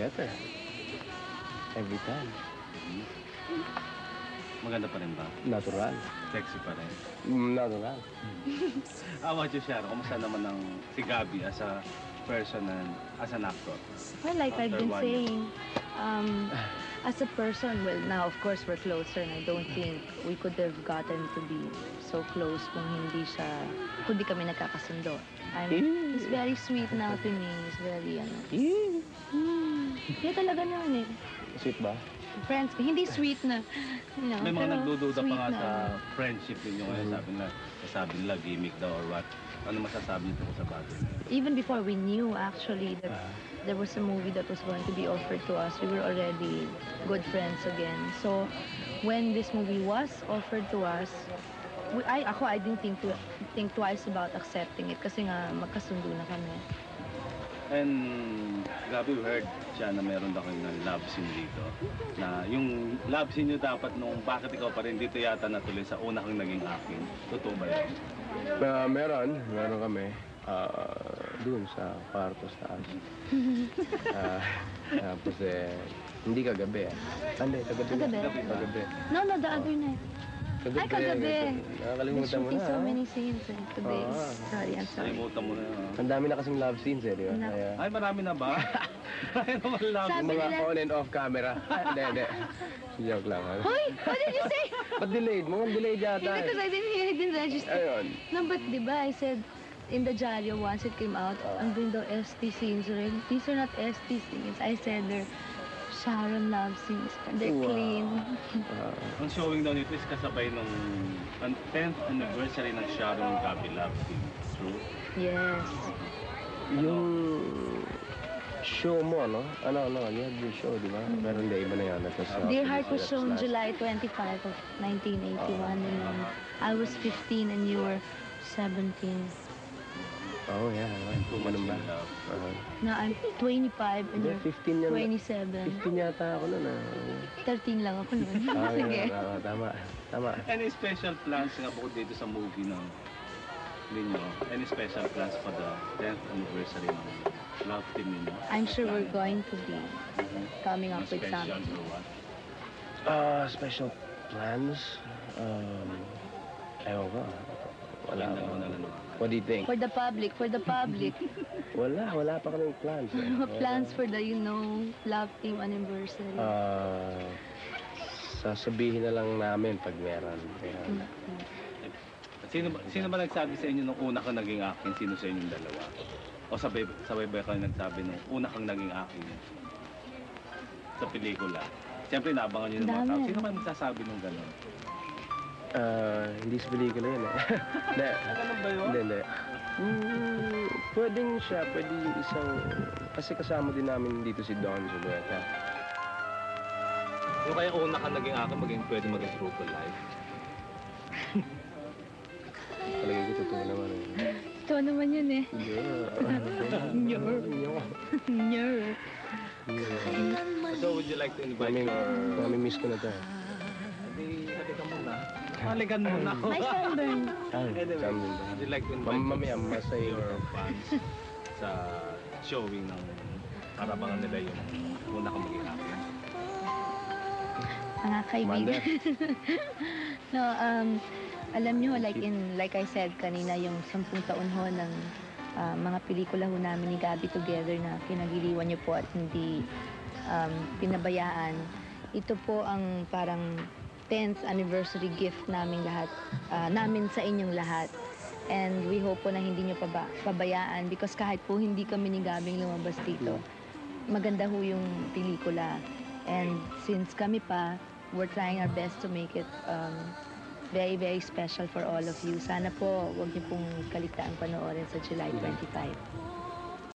better. Every time. Maganda pa rin ba? Natural. Sexy pa rin. Mm, Natural. How about you, Sharon? Kumusta naman ang si Gabi as a person and as an actor? Well, like I've After been one saying, um, as a person, well, now of course we're closer and I don't think we could have gotten to be so close kung hindi siya, kung di kami nagkakasundo. I'm, he's very sweet now to me. He's very, ano, Eh, yeah, talaga naman eh. Sweet ba? Friends, hindi sweet na, you know, May mga pero nagdududa pa sweet nga na. sa friendship ninyo ngayon. Sabi nila, sabi nila gimmick daw or what. Ano masasabi niyo sa bagay? na yun? Even before we knew actually that Ah. there was a movie that was going to be offered to us. We were already good friends again. So when this movie was offered to us, we, I ako I didn't think to, think twice about accepting it kasi nga magkasundo na kami. And Gabi, we heard siya na meron daw kayong love scene dito. Na yung love scene niyo dapat nung bakit ikaw pa rin dito yata natuloy sa una kang naging akin. Totoo ba yun? Uh, meron. Meron kami. Uh, doon sa kwarto sa taas. Ah, tapos eh, hindi kagabi. Hindi, kagabi. Kagabi? Kagabi. No, no, the other night. Kagabi. Ay, kagabi. Nakakalimutan mo shooting na. so ah. many scenes eh, today. Ah. Sorry, I'm sorry. Nalimutan mo na ah. Ang dami na kasing love scenes eh, di ba? Nako. Kaya, Ay, marami na ba? Ay, naman love Sabi yung scene. mga nila- on and off camera. Hindi, hindi. Joke lang. ah. Hoy, what did you say? Ba't delayed? Mga delayed yata Hindi, because. I didn't hear, I didn't register. Ayun. No, but di ba, I said, in the Diario, once it came out, Ah. ang daw ST scenes. rin. These are not ST scenes. I said they're Sharon love scenes. They're Wow. clean. Ah, Ang showing daw nito is kasabay nung ang 10th anniversary ng Sharon Gabi Love Team. True? Yes. yung show mo, ano? Ano, ano? You had your show, di ba? Pero hindi, iba na yan. Was, uh, Dear Heart was shown last- July 25 of 1981. and um, I was 15 and you were 17. Oh, yeah. Ganun in ba? love. Uh, Now I'm 25 and hindi, you're 15 yan. 27. 15 yata ako nun, ah. 13 lang ako noon. Ah, Sige. yeah, ah, tama. Tama. Any special plans nga bukod dito sa movie ng ninyo? Any special plans for the 10th anniversary ng Love Team ninyo? I'm sure we're going to be coming up with something. or what? Ah, special plans? Um, ewan ko. Wala Yung pa. dalawa na lang. What do you think? For the public, for the public. Wala, wala pa kaming plans. eh. Plans for the, you know, love team anniversary. Ah, sasabihin na lang namin pag meron. Kaya, Mm. Sino ba, sino ba nagsabi sa inyo nung una kang naging akin? Sino sa inyong dalawa? O sabay, sabay ba kayo nagsabi nung una kang naging akin? Sa pelikula. Siyempre, naabangan nyo ng mga Dami. tao. Sino man nagsasabi nung gano'n? Ah, hindi sa pelikula yun eh. Hindi, ba yun? hindi, hindi. Mm, pwedeng siya, pwede yung isang... Kasi kasama din namin dito si Don Zulueta. Yung kaya una kang naging akin, maging, pwede maging true to life. Palagay ko totoo naman eh. Ito naman yun eh. Yeah. Nyor. Nyor. So, would you like to invite Mami, your... mami miss ko na to. eh. Hindi, halika muna. Halikan muna ako. My sunburn. Ay, Anyway, mo would you like to invite Mam- mamaya, masay your fans sa showing ng parabangan nila yung una kang maging akin? Mga kaibigan. No, um, alam nyo, like in, like I said kanina, yung sampung taon ho ng ah, mga pelikula ho namin ni Gabi together na kinagiliwan niyo po at hindi um, pinabayaan. Ito po ang parang 10th anniversary gift namin lahat, ah, namin sa inyong lahat. And we hope po na hindi nyo paba, pabayaan because kahit po hindi kami ni Gabing lumabas dito, maganda ho yung pelikula. And since kami pa, we're trying our best to make it um, very, very special for all of you. Sana po, huwag niyo pong kaligtaan panoorin sa July 25.